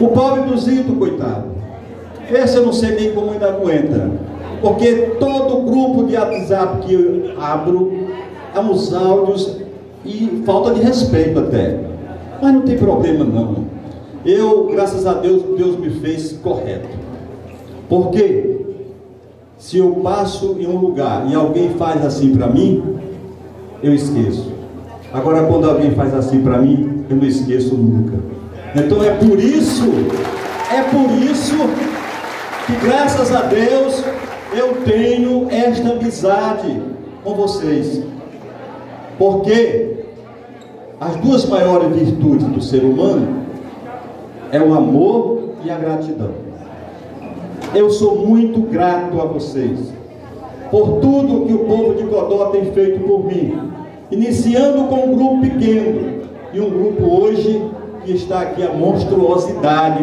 O pobre do Zito, coitado. Esse eu não sei nem como ainda aguenta. Porque todo grupo de WhatsApp que eu abro é uns áudios e falta de respeito até. Mas não tem problema não. Eu, graças a Deus, Deus me fez correto. Porque se eu passo em um lugar e alguém faz assim para mim, eu esqueço. Agora quando alguém faz assim para mim, eu não esqueço nunca. Então é por isso, é por isso que graças a Deus eu tenho esta amizade com vocês. Porque as duas maiores virtudes do ser humano é o amor e a gratidão. Eu sou muito grato a vocês por tudo que o povo de Codó tem feito por mim, iniciando com um grupo pequeno e um grupo hoje que está aqui a monstruosidade.